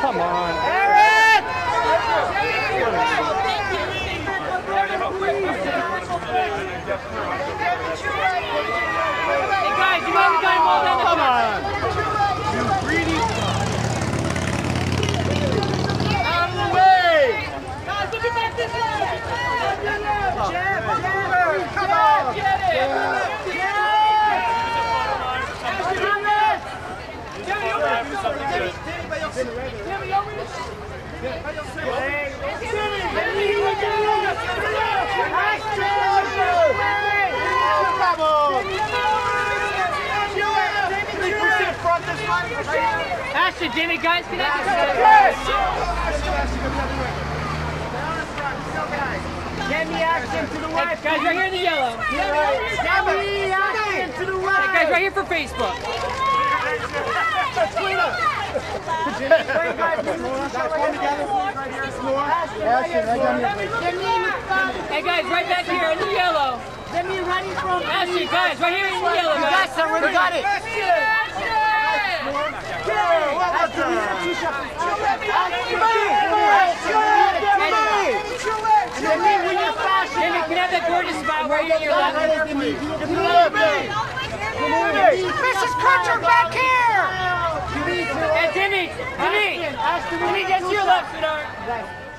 Come on. Aaron! Hey guys, you guys got involved in Come on. You greedy. Out of the way. Guys, look at this end. Jab, jab, come on. Get it. Yeah. Yeah. Yeah. Yeah. Yeah. Yeah. Yeah. Ashton, Jimmy, guys, get out of here. Get me Ashton to the right. Hey, guys, right here in the yellow. Get me Ashton to the right. Hey, guys, right here for Facebook. Hey, guys, right back here in the yellow. Demi running from Ashton, guys, right here in the yellow, We got some, we got it. Demi, when you're fast, Jimmy, can I have that gorgeous spot right here in your left? Here. Hey, Jimmy, Jimmy, Jimmy, get to your left, sweetheart.